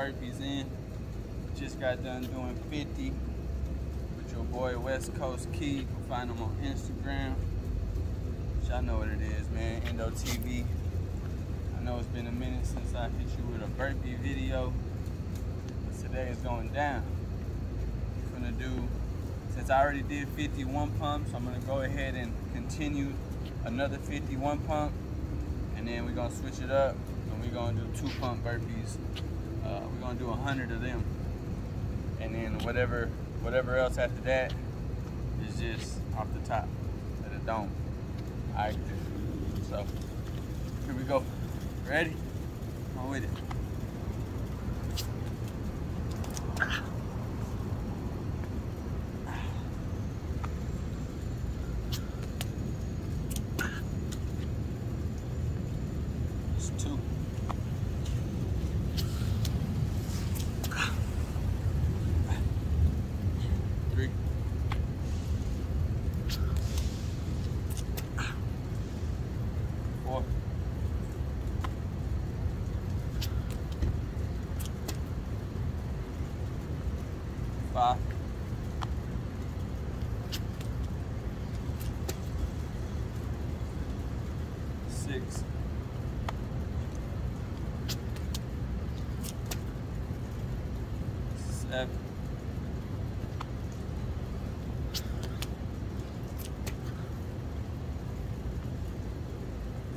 burpees in. Just got done doing 50 with your boy West Coast Key. You can find him on Instagram. Y'all know what it is, man. Indo TV. I know it's been a minute since I hit you with a burpee video. But today is going down. I'm gonna do, since I already did 51 pumps, I'm gonna go ahead and continue another 51 pump. And then we're gonna switch it up and we're gonna do two pump burpees. We're gonna do a 100 of them. And then whatever, whatever else after that is just off the top of the dome. All right, so here we go. Ready? On with it. It's two. Three. Four. Five. Six. Seven.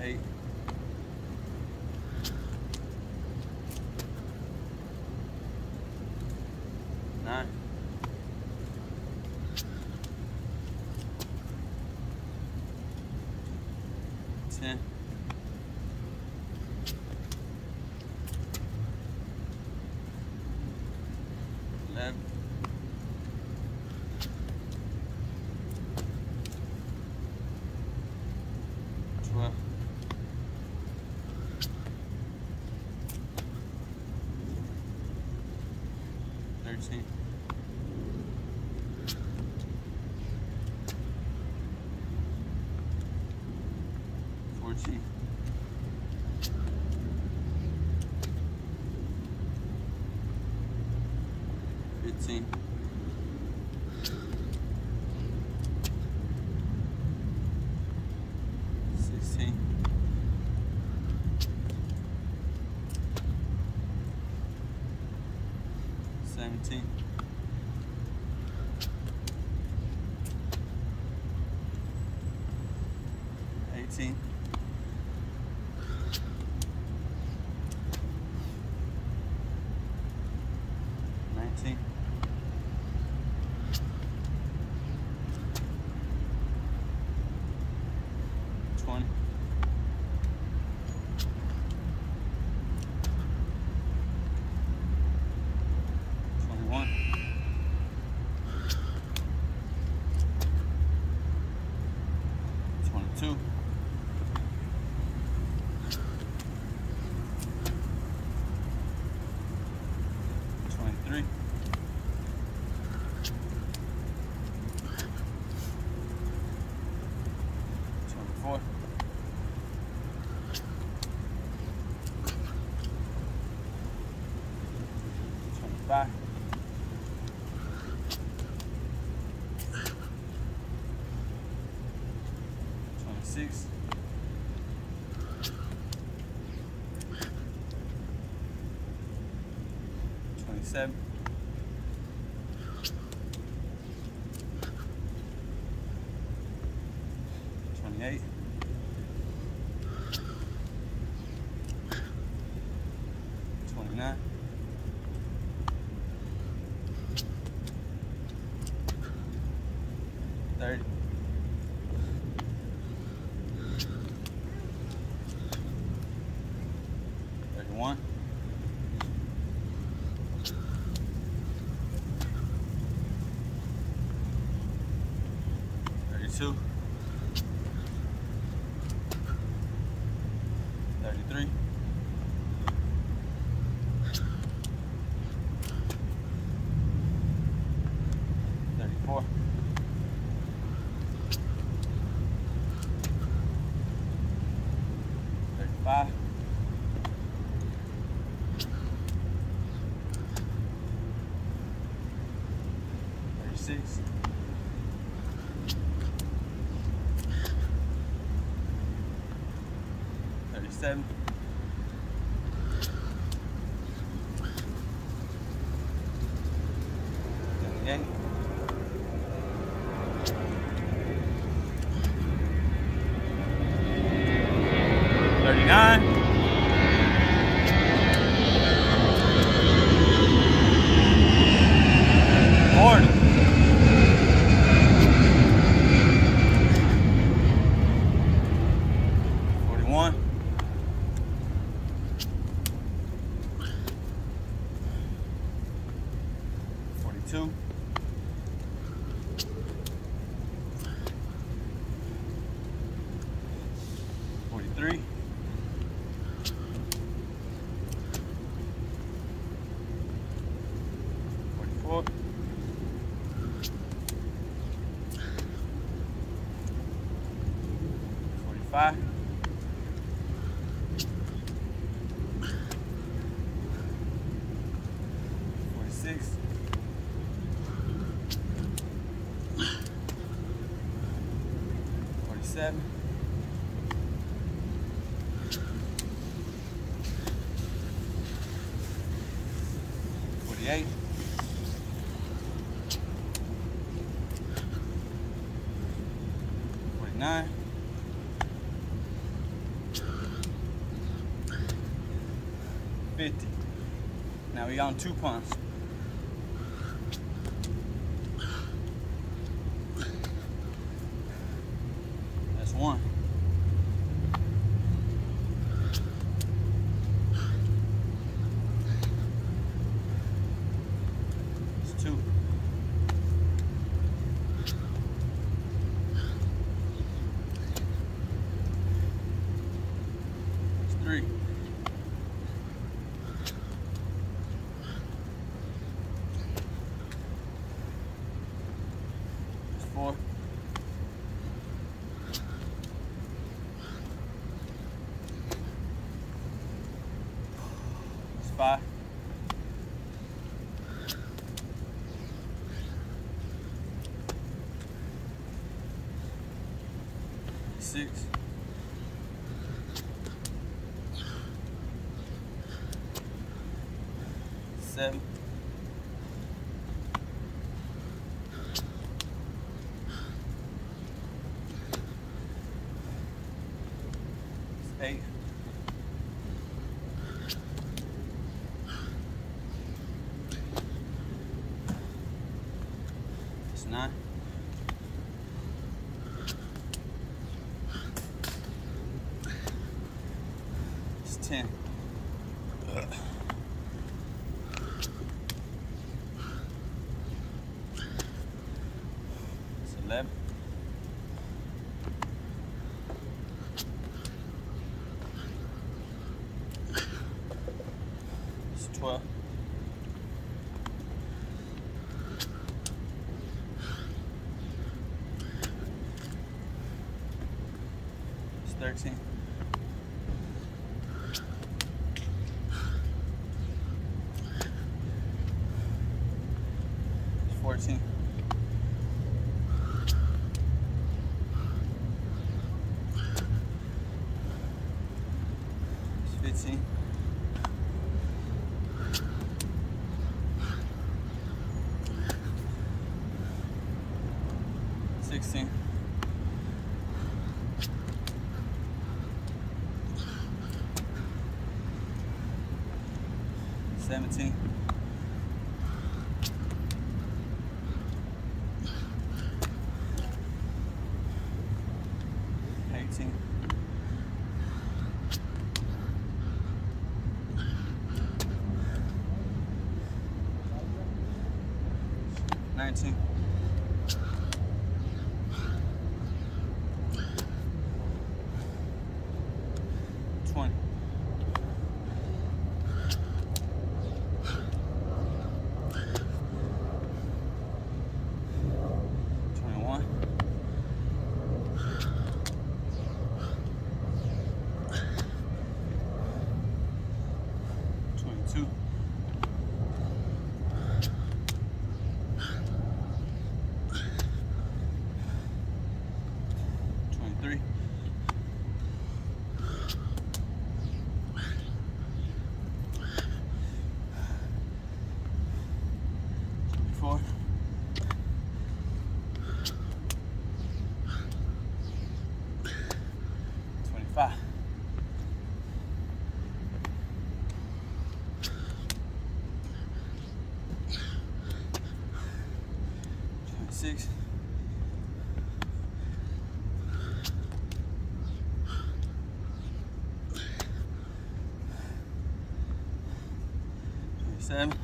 Eight. Nine. Ten. Eleven. Thirteen. Fifteen. Sixteen. Seventeen. Twenty-eight. Twenty-nine. 37. Forty-seven. Forty-eight. Forty-nine. Fifty. Now we on two pumps. whatnot. It's 10. It's 11. It's 12. sí. 17. Twenty-seven.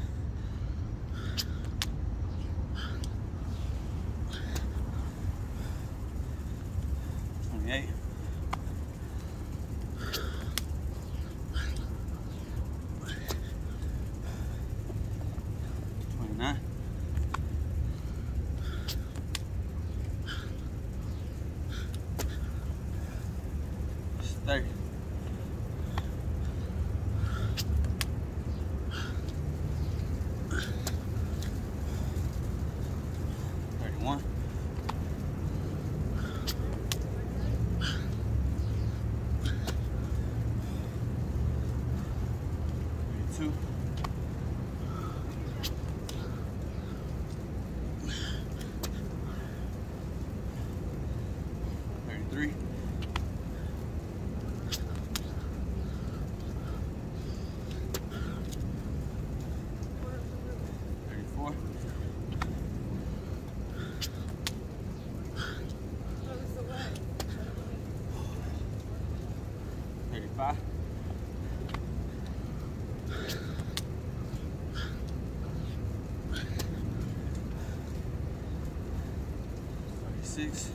Thirty-six.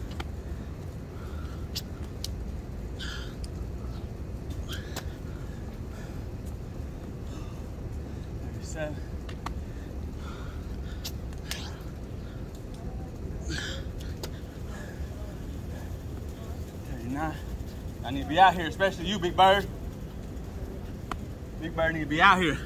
Thirty-seven. Thirty-nine. I need to be out here, especially you, Big Bird. Big Bird need to be out here.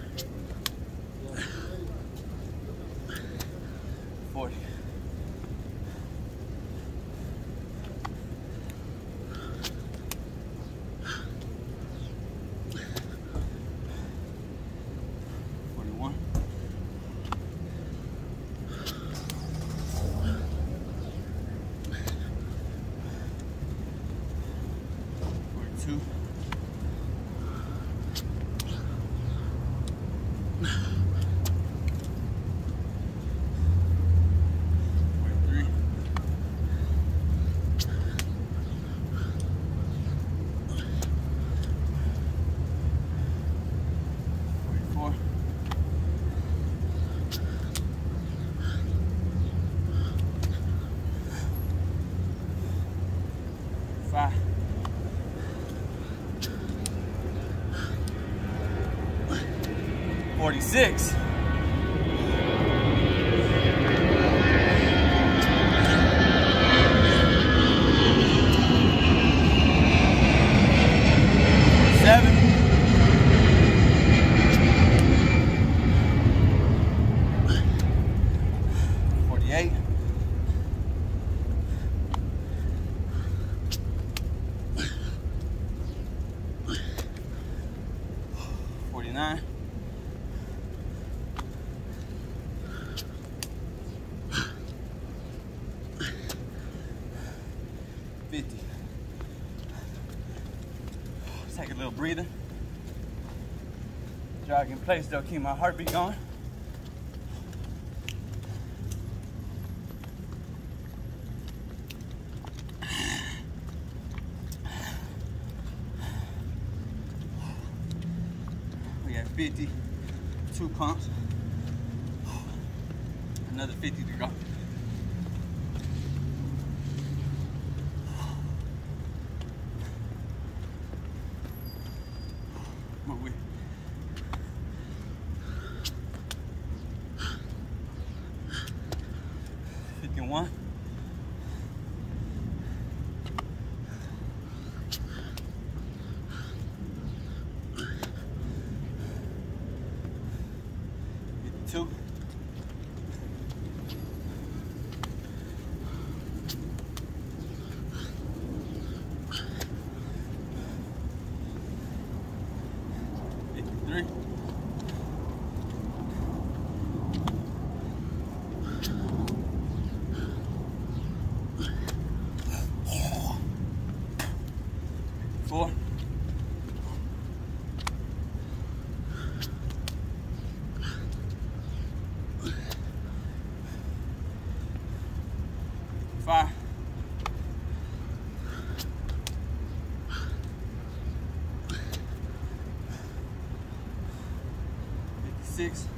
36. Place though, keep my heartbeat going. We got 50, two pumps, another 50 to go. On, we. Fifty-six.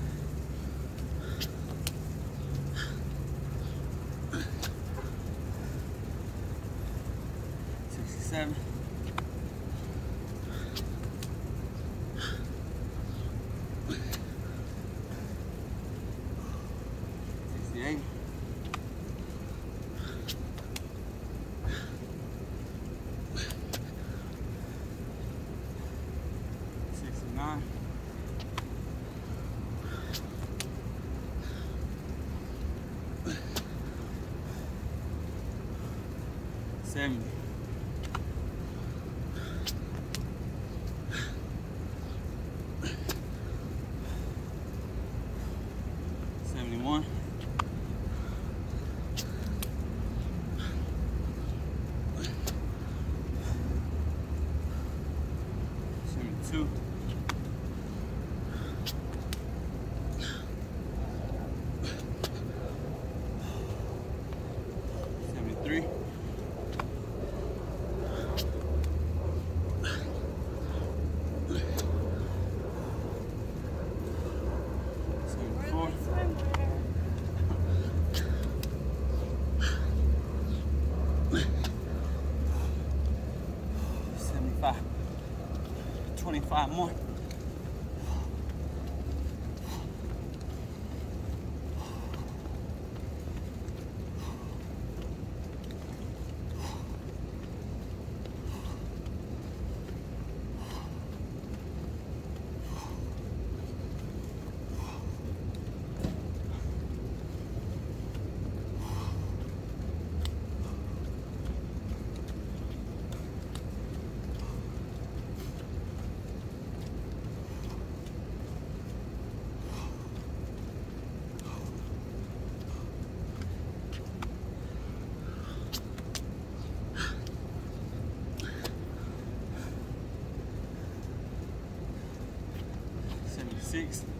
Seventy. farmor more.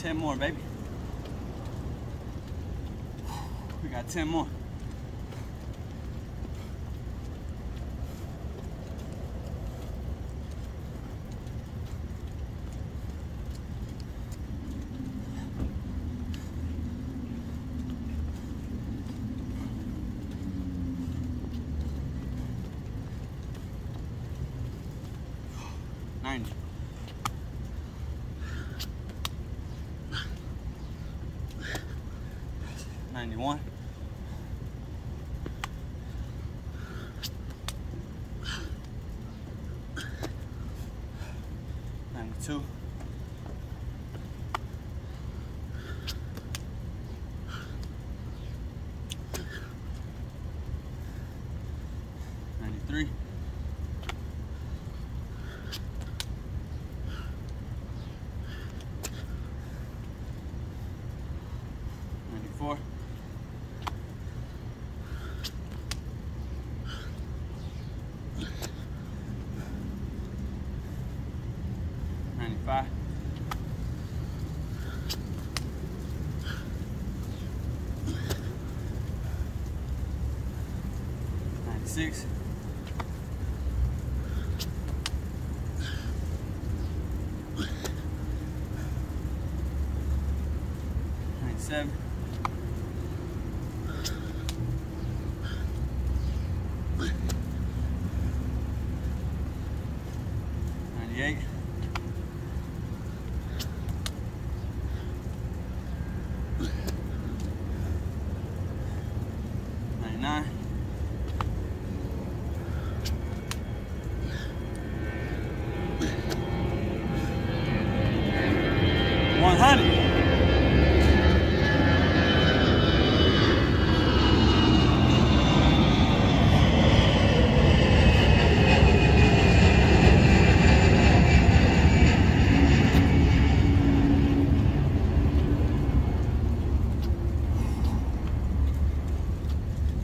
10 more, baby. We got 10 more. Ninety-six. Ninety-seven. Ninety-eight. Ninety-nine. One hundred.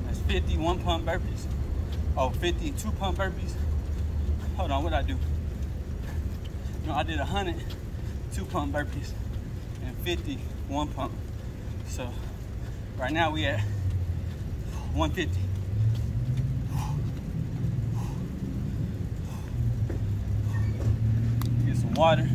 That's 50 one pump burpees. Oh, 50 two pump burpees. Hold on, what I do? No, I did 100 two pump burpees and 50 one pump. So right now we at 150. Get some water.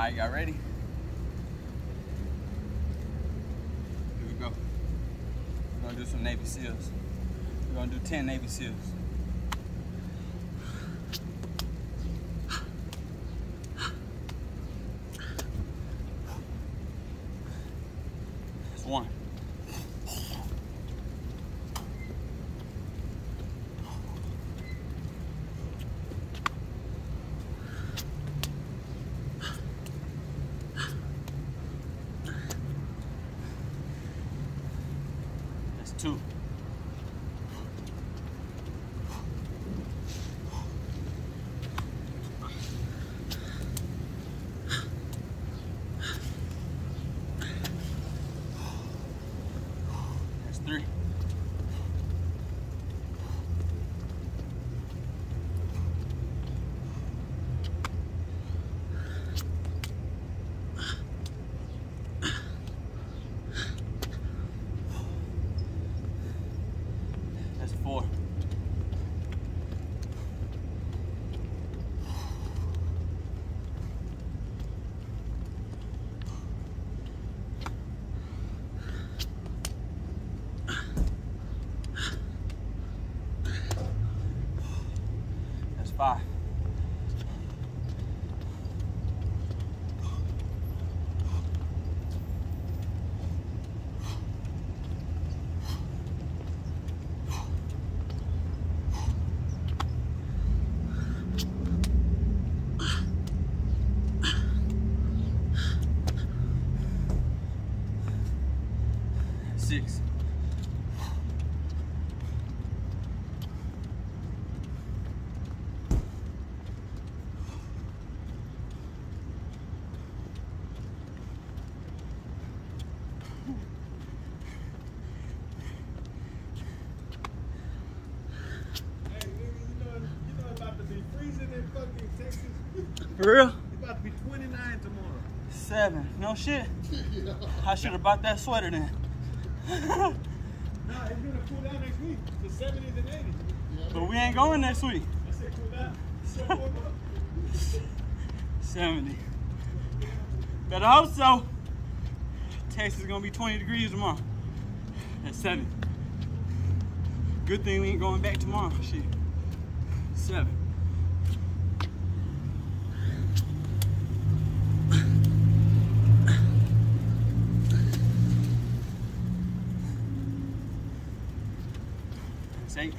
All right, y'all ready? Here we go. We're gonna do some Navy SEALs. We're gonna do 10 Navy SEALs. That's one. two. That's three. That's four. That's five. Six. Hey, nigga, you know, you know it's about to be freezing in fucking Texas. For real? It's about to be 29 tomorrow. Seven. No shit. I should have bought that sweater then. Nah, it's gonna cool down next week It's to 70s and 80s. but we ain't going next week. I said cool down. So warm up. 70. Better hope so. Texas is gonna be 20 degrees tomorrow. At 7. Good thing we ain't going back tomorrow. For shit. 7. That's 8.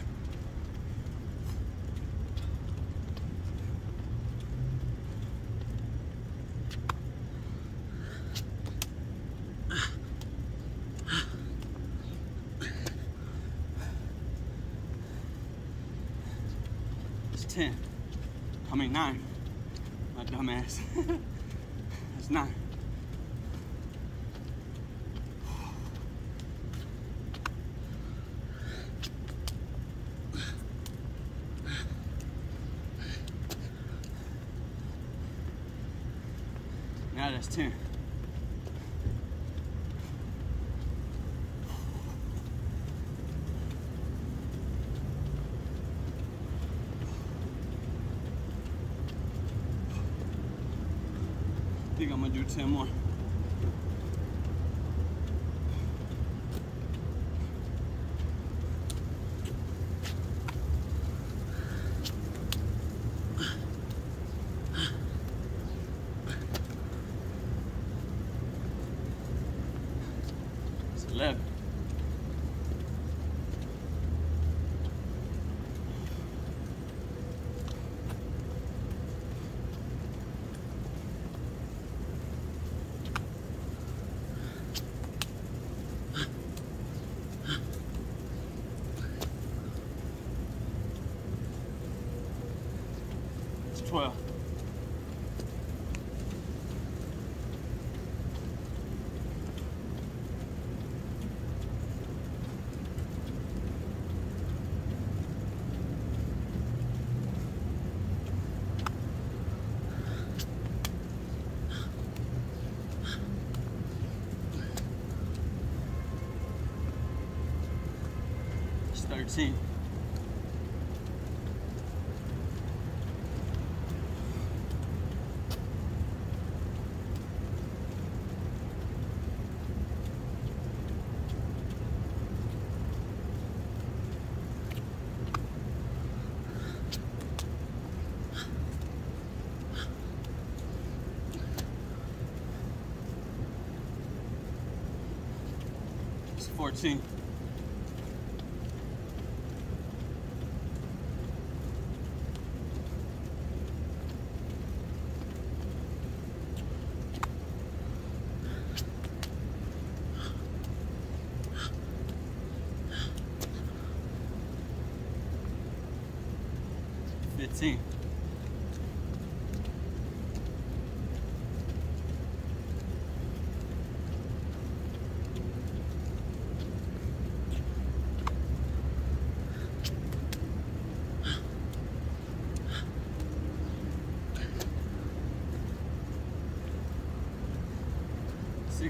It's 10. I mean 9. My dumbass. That's 9. Now that's 10. I think I'm gonna do 10 more. It's 11. It's 12. 14.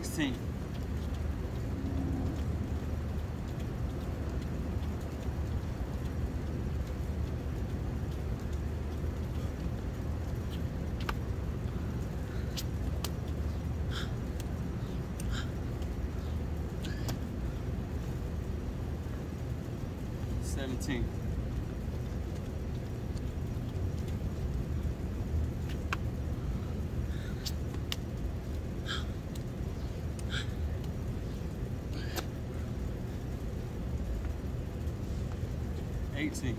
16. Seventeen. sí.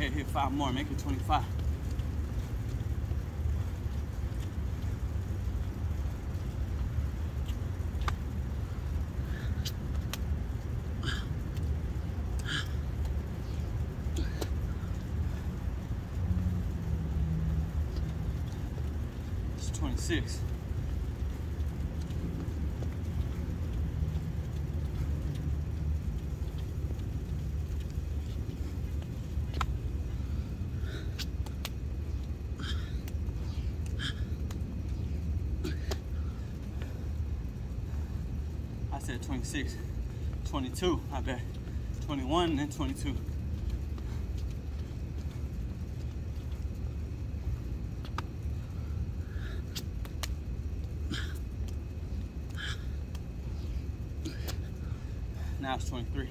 ahead hit five more, make it 25. 26. 26, 22, I bet. 21 and 22. Now it's 23.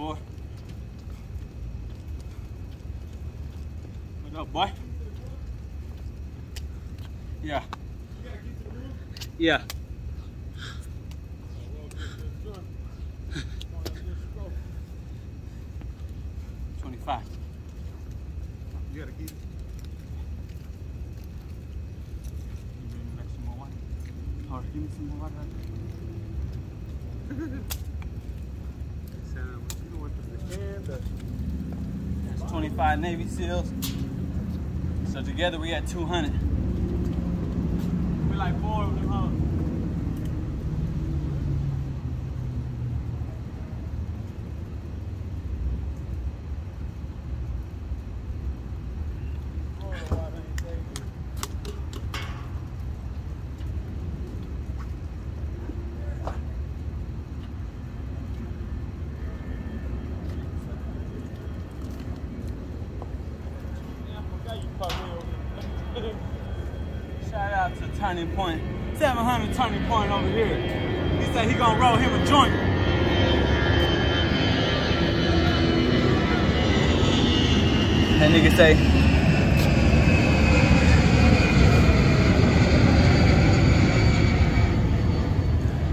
What up, boy? Yeah. Yeah. Oh, well, good, good, good. Don't have a good stroke. 25. You gotta keep. You bring me back some more water? Or give me some more water. Sam, what you doing to the hand? The That's 25 Navy SEALs. So together we had 200. We like four of them, huh? Oh, why ain't they? Yeah, I forgot you caught me over here. Shout out to Turning Point. 700 Turning Point over here. He said he gonna roll him a joint. That nigga say.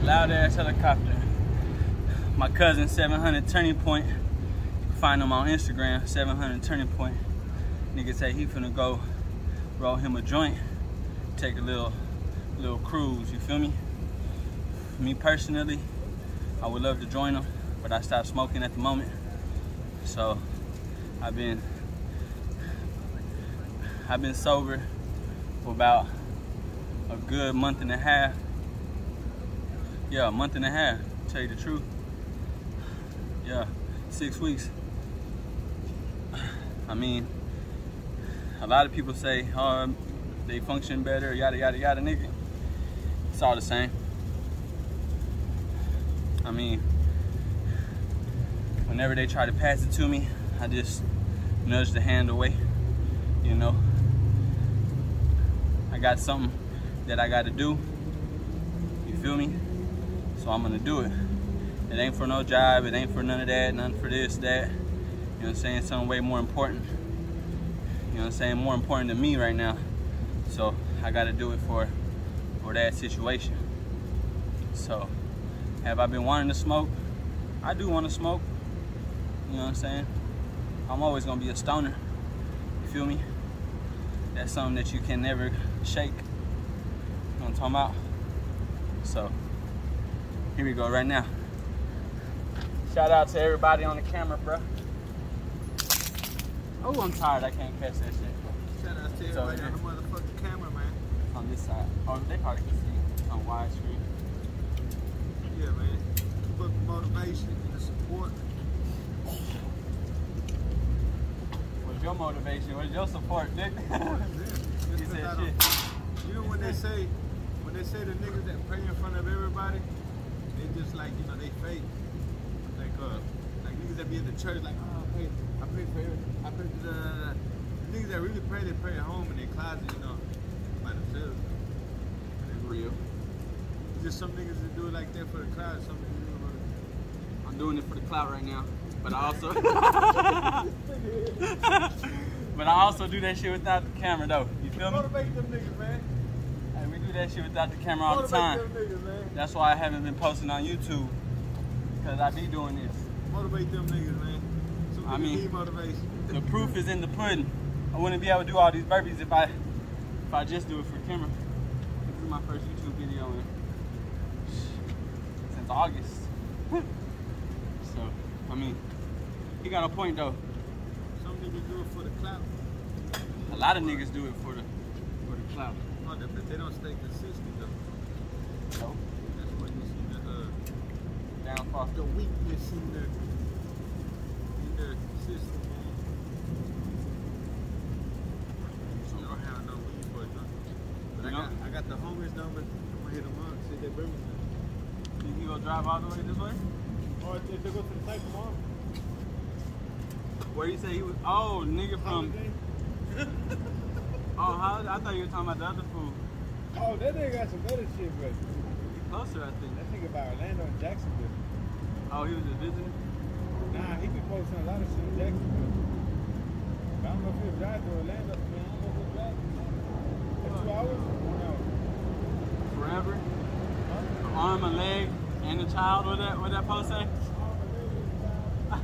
Loud ass helicopter. My cousin 700 Turning Point. Find him on Instagram, 700 Turning Point. Nigga say he finna go roll him a joint, take a little little cruise, you feel me? Me personally, I would love to join him, but I stopped smoking at the moment. So I've been I've been sober for about a good month and a half. Yeah, a month and a half, tell you the truth. Yeah, six weeks. I mean, a lot of people say, oh, they function better, yada, yada, yada, nigga. It's all the same. I mean, whenever they try to pass it to me, I just nudge the hand away, you know. I got something that I got to do, you feel me? So I'm gonna do it. It ain't for no job, it ain't for none of that, none for this, that. You know what I'm saying? Something way more important. You know what I'm saying? More important to me right now. So I gotta do it for for that situation. So have I been wanting to smoke? I do want to smoke. You know what I'm saying? I'm always gonna be a stoner. You feel me? That's something that you can never shake. You know what I'm talking about? So here we go right now. Shout out to everybody on the camera, bro. Oh, I'm tired. I can't catch that shit. Shout out to everybody on the motherfucking camera, man. On this side. Oh, they probably can see on widescreen. Yeah, man. Book motivation and the support. What's your motivation? What's your support, Dick? Just said shit. You know when they say when they say the niggas that pray in front of everybody, they just like you know they fake. Like uh, like niggas that be in the church like oh I pray I pray for every, I pray for the niggas that really pray they pray at home in their closet you know by themselves. Real. It's just some niggas that do it like that for the crowd. Some niggas do it for the I'm doing it for the clout right now. But I also But I also do that shit without the camera though. You feel me? Motivate them niggas, man. Hey, we do that shit without the camera all the time. niggas. That's why I haven't been posting on YouTube. Cause I be doing this. Motivate them niggas, man. Some I mean- motivation. The proof is in the pudding. I wouldn't be able to do all these burpees if I if I just do it for camera. This is my first YouTube video in since August. so, I mean, he got a point though. Some niggas do it for the clout. A lot of niggas do it for the for the clout. No, but they don't stay consistent though. So, That's when you see the uh, downfall. the weakness in the in the system. So I don't have no weed for huh? But I got. I got the homies number. I'm gonna hit them up. See if they bring me some. Think you gonna drive all the way this way? Oh, or if they go to the site tomorrow. Where you say he was? Oh, nigga from. Oh, how, I thought you were talking about the other fool. Oh, that nigga got some better shit, but closer, I think. that nigga by Orlando and Jacksonville. Oh, he was just visiting. Nah, he be posting a lot of shit in Jacksonville. But I don't know if he'll drive to Orlando. I mean, I don't know if he'll drive. That's two hours? No. Forever. Huh? Arm, a leg, and a child. What that? That post say?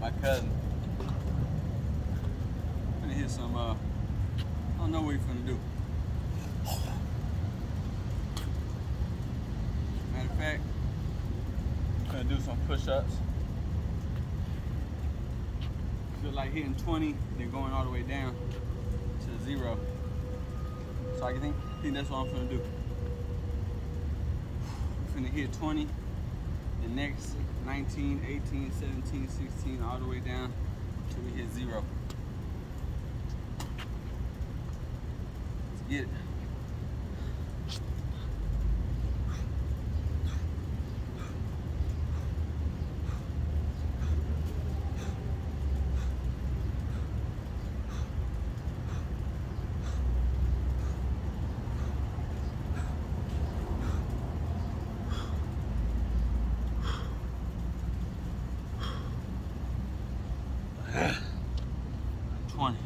My cousin. I'm gonna hit some. Uh, I don't know what he's gonna do. Matter of fact, I'm gonna do some push-ups. Like hitting 20, then going all the way down to zero. So I think, think that's what I'm gonna do. I'm gonna hit 20, the next 19, 18, 17, 16, all the way down till we hit zero. Let's get it. Twenty.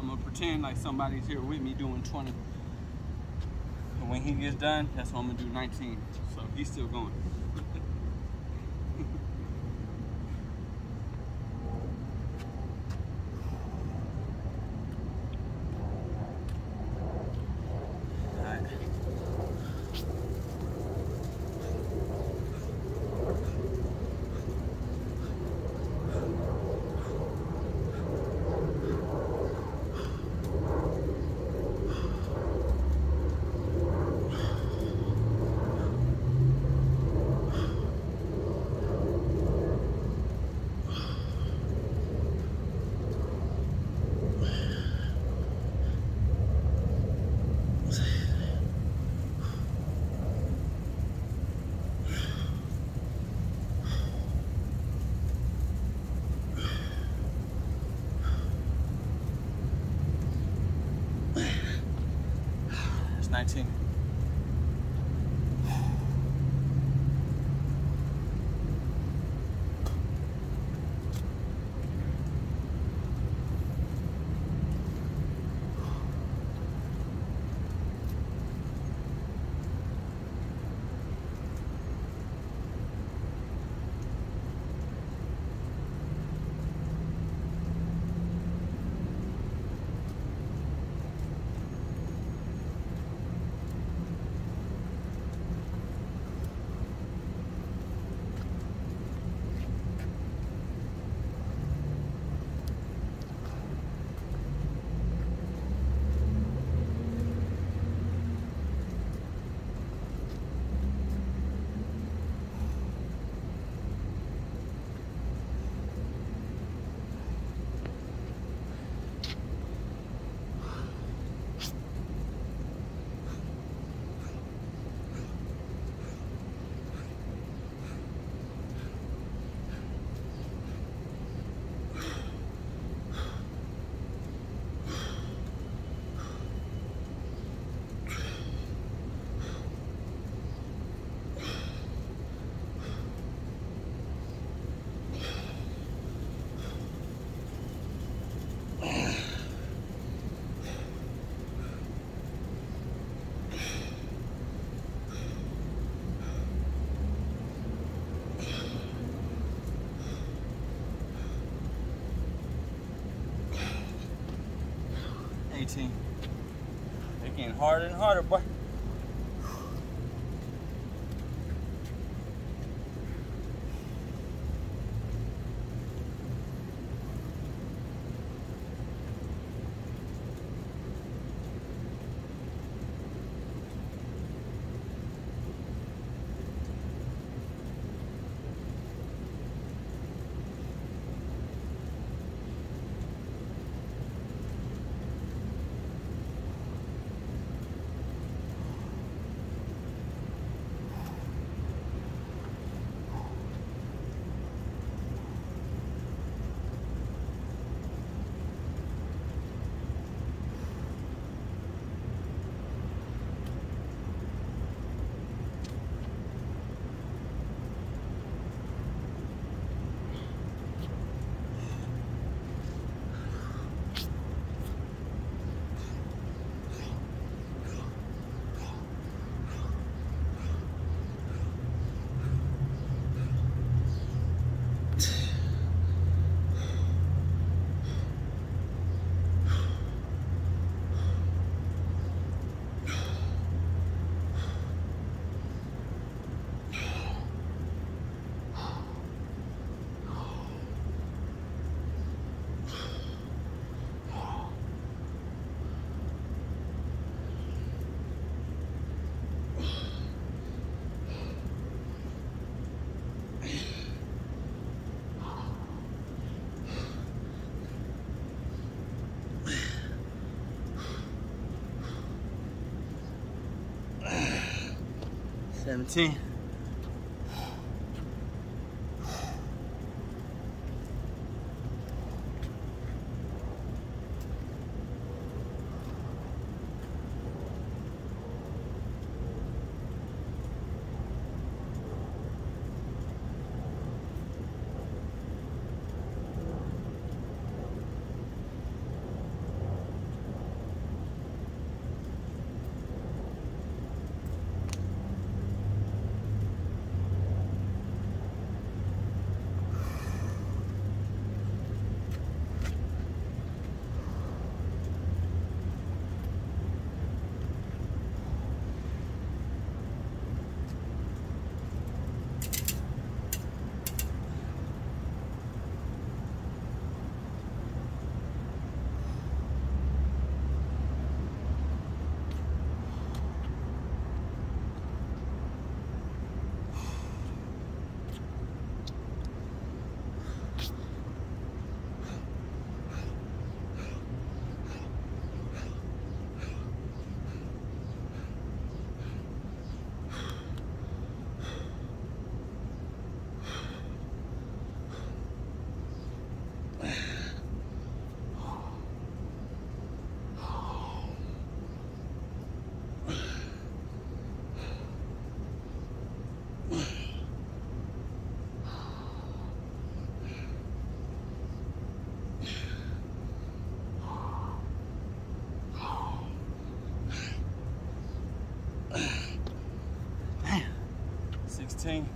I'm gonna pretend like somebody's here with me doing 20. when he gets done, that's when I'm gonna do 19. So he's still going. Eighteen. They're getting harder and harder, boy. 17. 15.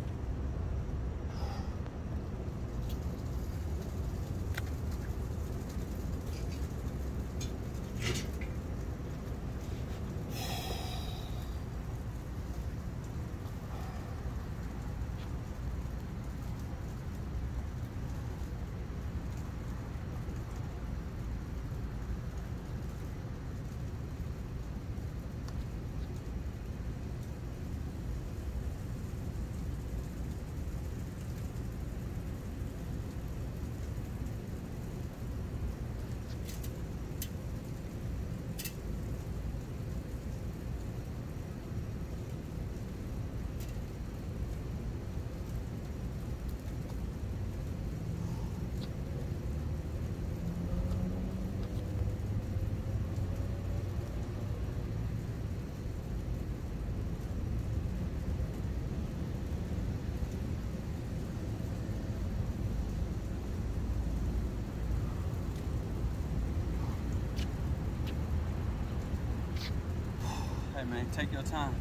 Man, take your time.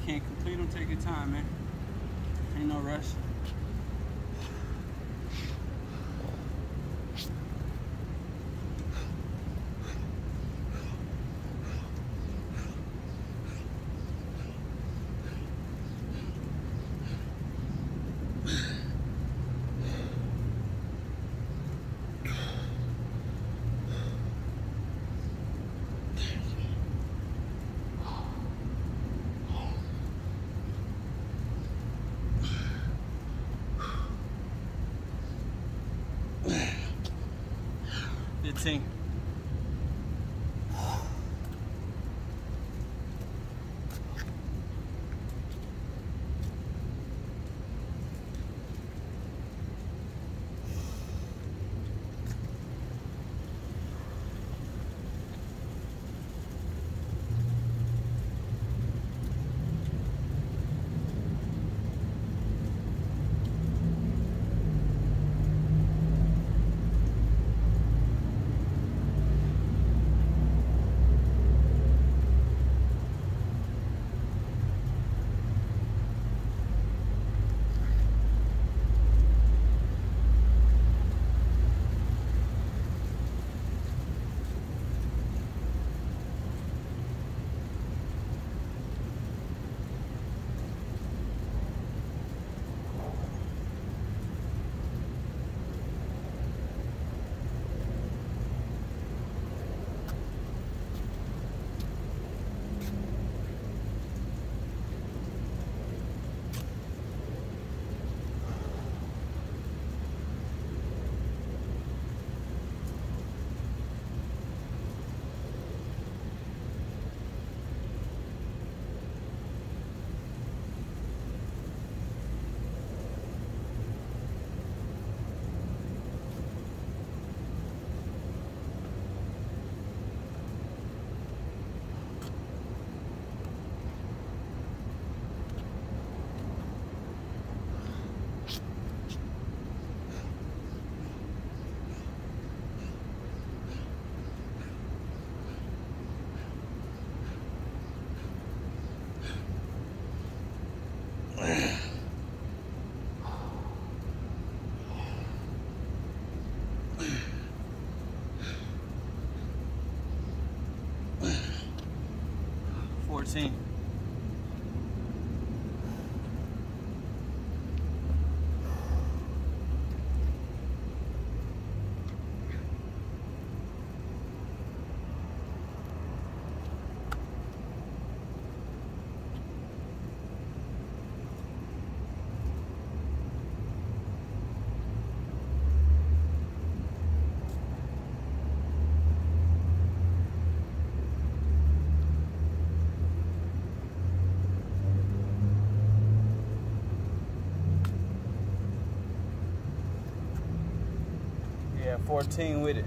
You can't complete them, take your time, man. Ain't no rush. 2017. 14 with it.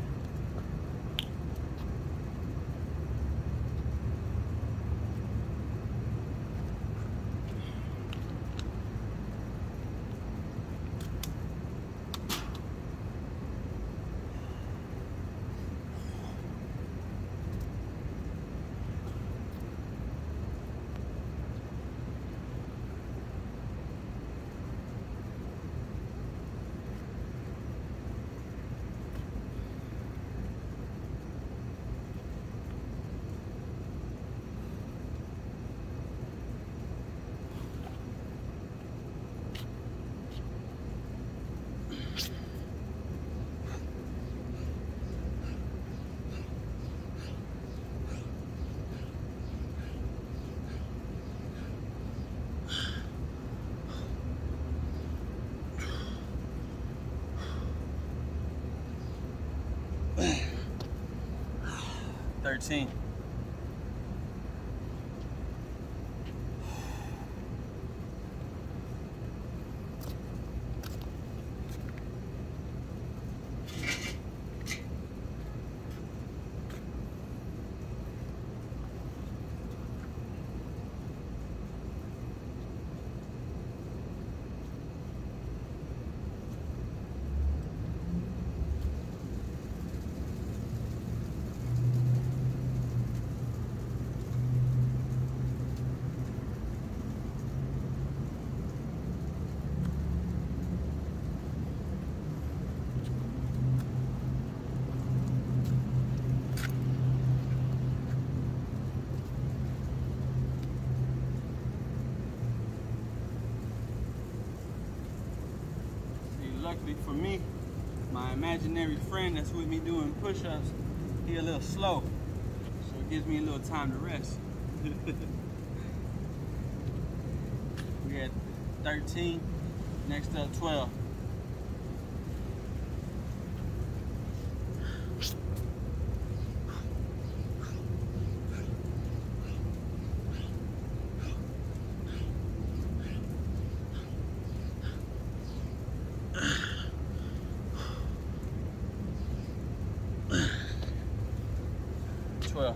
sim. For me, my imaginary friend that's with me doing push-ups, he a little slow. So it gives me a little time to rest. we at 13, next up 12. Twelve.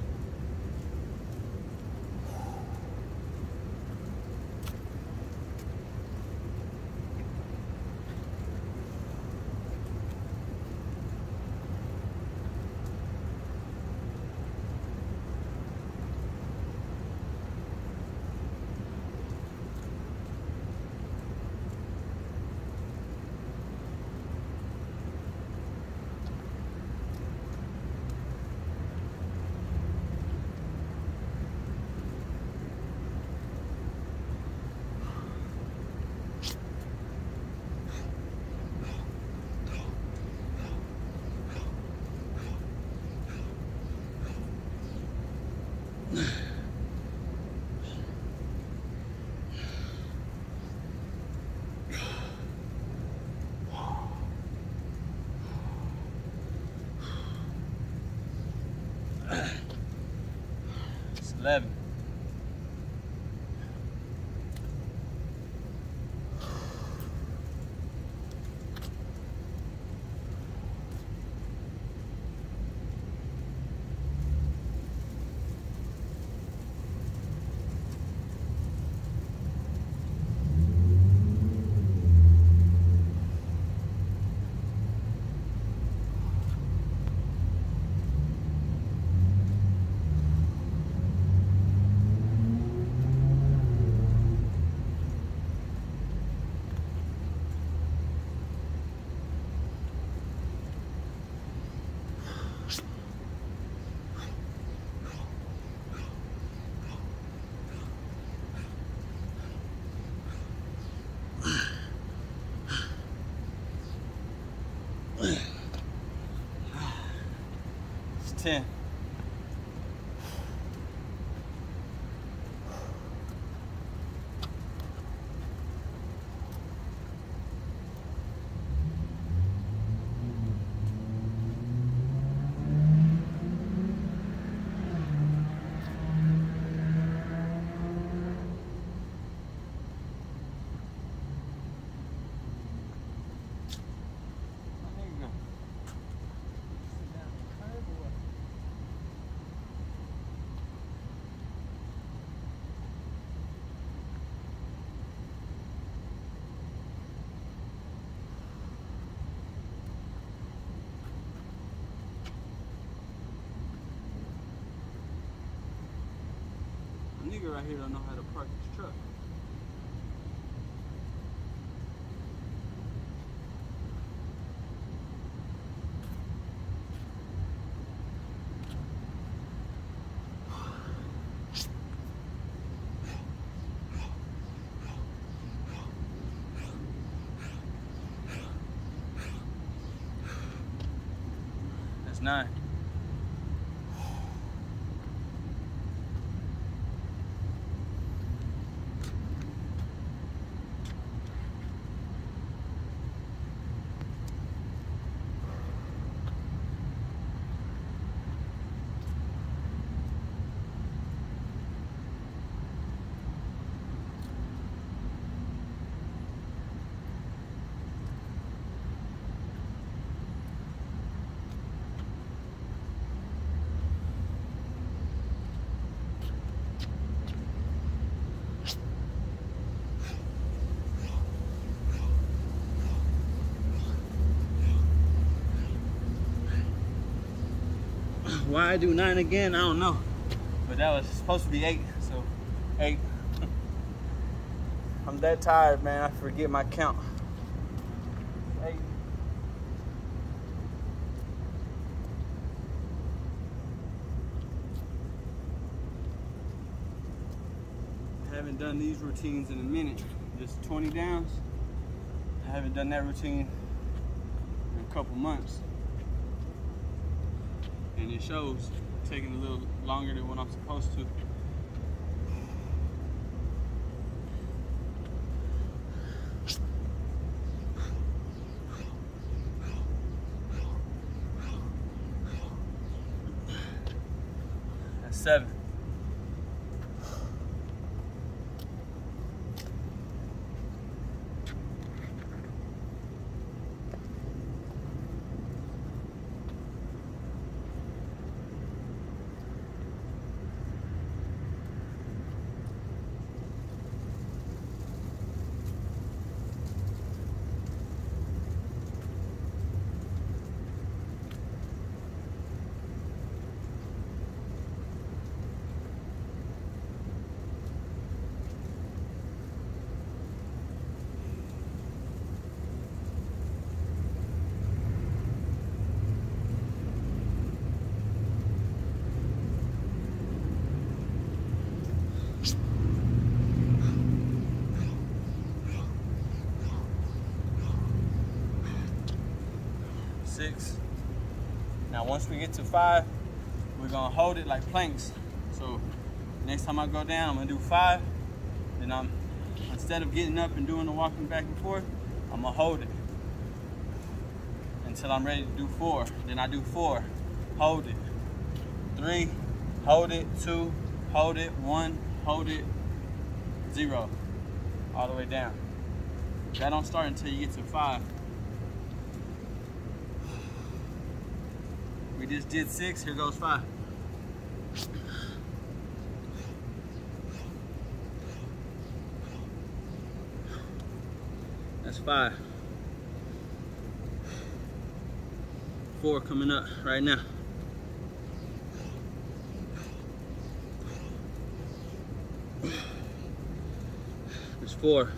It's 11. It's 10. My nigga. A nigga right here don't know how to park his truck. That's nine. Why I do nine again, I don't know. But that was supposed to be eight, so eight. I'm that tired, man. I forget my count. Eight. Haven't done these routines in a minute. Just 20 downs. I haven't done that routine in a couple months. And it shows taking a little longer than what I'm supposed to. Seven. six. Now once we get to five, we're gonna hold it like planks. So next time I go down, I'm gonna do five. Then I'm, instead of getting up and doing the walking back and forth, I'm gonna hold it until I'm ready to do four. Then I do four, hold it. Three, hold it, two, hold it, one, hold it, zero, all the way down. That don't start until you get to five. Just did six, here goes five. That's five. Four coming up right now. There's four.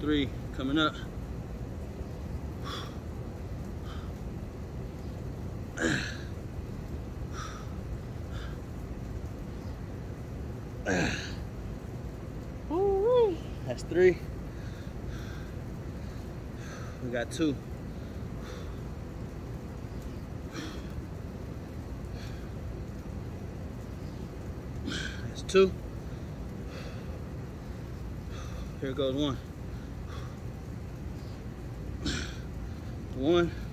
Three coming up. That's three. We got two. That's two. Here goes one. One.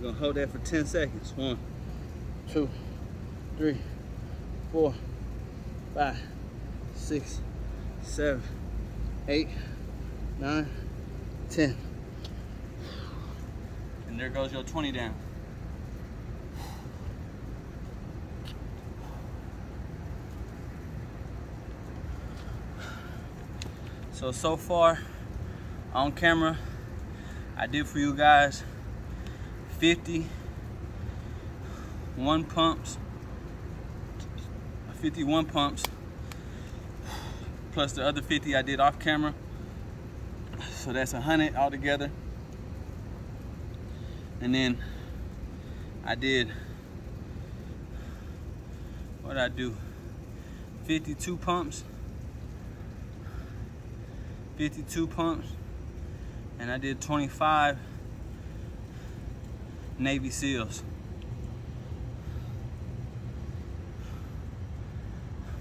We're gonna hold that for 10 seconds. One, two, three, four, five, six, seven, eight, nine, ten. And there goes your 20 down. So, so far on camera, I did for you guys 50 one pumps 51 pumps plus the other 50 I did off camera. So that's 100 altogether. And then I did what I do? 52 pumps 52 pumps and I did 25 Navy SEALs.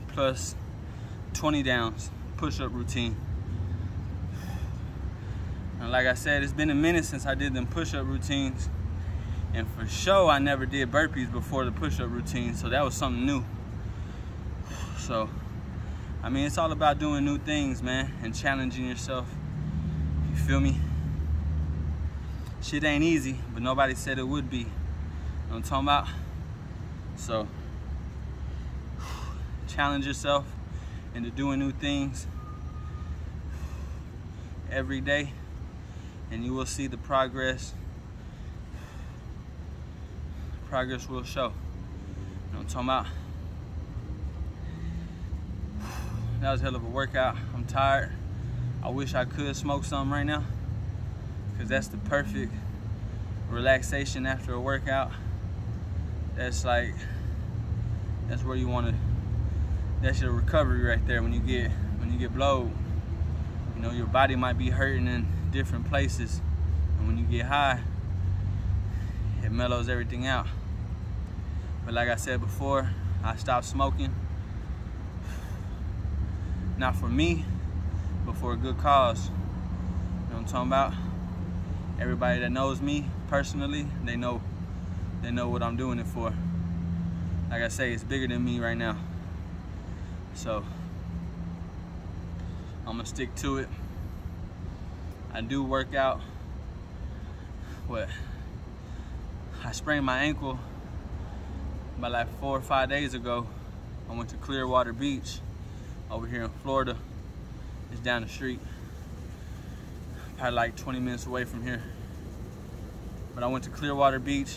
Plus 20 downs push-up routine. And like I said, it's been a minute since I did them push-up routines. And for sure, I never did burpees before the push-up routine, so that was something new. So, I mean, it's all about doing new things, man, and challenging yourself. You feel me? Shit ain't easy, but nobody said it would be. You know I'm talking about? So, challenge yourself into doing new things every day, and you will see the progress. Progress will show. You know I'm talking about? That was a hell of a workout. I'm tired. I wish I could smoke something right now because that's the perfect relaxation after a workout. That's like, that's where you want to, that's your recovery right there when you get, when you get blowed. You know, your body might be hurting in different places. And when you get high, it mellows everything out. But like I said before, I stopped smoking. Not for me, but for a good cause. You know what I'm talking about? Everybody that knows me personally, they know they know what I'm doing it for. Like I say, it's bigger than me right now. So I'm gonna stick to it. I do work out. What? I sprained my ankle about like four or five days ago. I went to Clearwater Beach over here in Florida. It's down the street. Probably like 20 minutes away from here. But I went to Clearwater Beach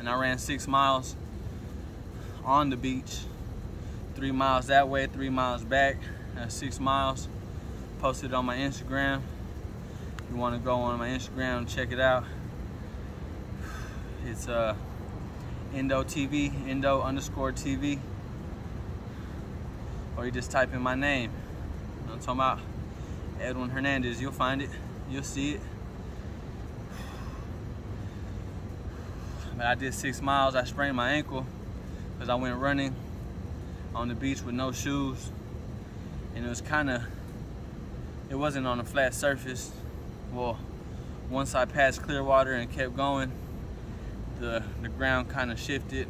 and I ran six miles on the beach. Three miles that way, three miles back. Six miles. Posted on my Instagram. If you want to go on my Instagram and check it out. It's uh, Indo TV, Indo underscore TV. Or you just type in my name. I'm talking about? Edwin Hernandez. You'll find it. You'll see it. But I did six miles. I sprained my ankle because I went running on the beach with no shoes. And it was kind of, it wasn't on a flat surface. Well, once I passed Clearwater and kept going, the, the ground kind of shifted.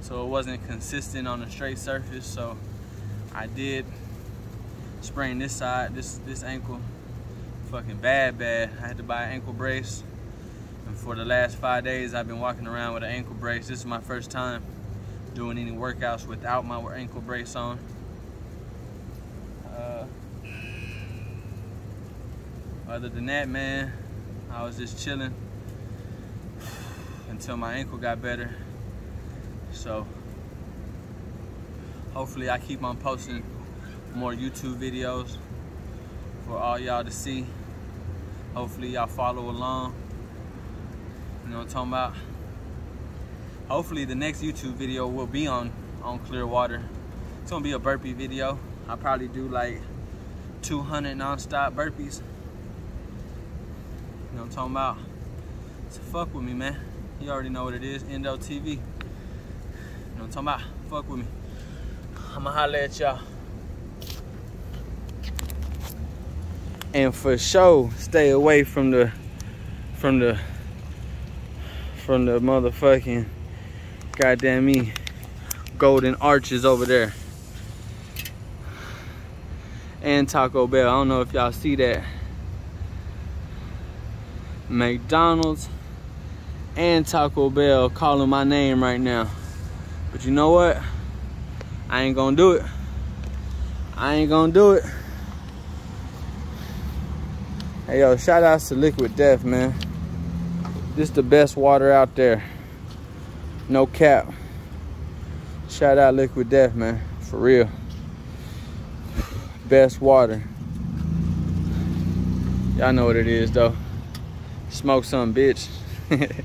So it wasn't consistent on a straight surface. So I did sprain this side, this, this ankle, fucking bad, bad. I had to buy an ankle brace. And for the last five days, I've been walking around with an ankle brace. This is my first time doing any workouts without my ankle brace on. Uh, other than that, man, I was just chilling until my ankle got better. So hopefully I keep on posting more YouTube videos for all y'all to see. Hopefully y'all follow along. You know what I'm talking about? Hopefully the next YouTube video will be on, on Clearwater. It's gonna be a burpee video. I'll probably do like 200 non-stop burpees. You know what I'm talking about? So fuck with me, man. You already know what it is, Indo TV. You know what I'm talking about? Fuck with me. I'ma holler at y'all. And for sure, stay away from the from the from the motherfucking goddamn me golden arches over there. And Taco Bell. I don't know if y'all see that. McDonald's and Taco Bell calling my name right now. But you know what? I ain't gonna do it. I ain't gonna do it. Hey yo, shout outs to Liquid Death, man. This the best water out there. No cap. Shout out Liquid Death, man. For real. Best water. Y'all know what it is though. Smoke some bitch.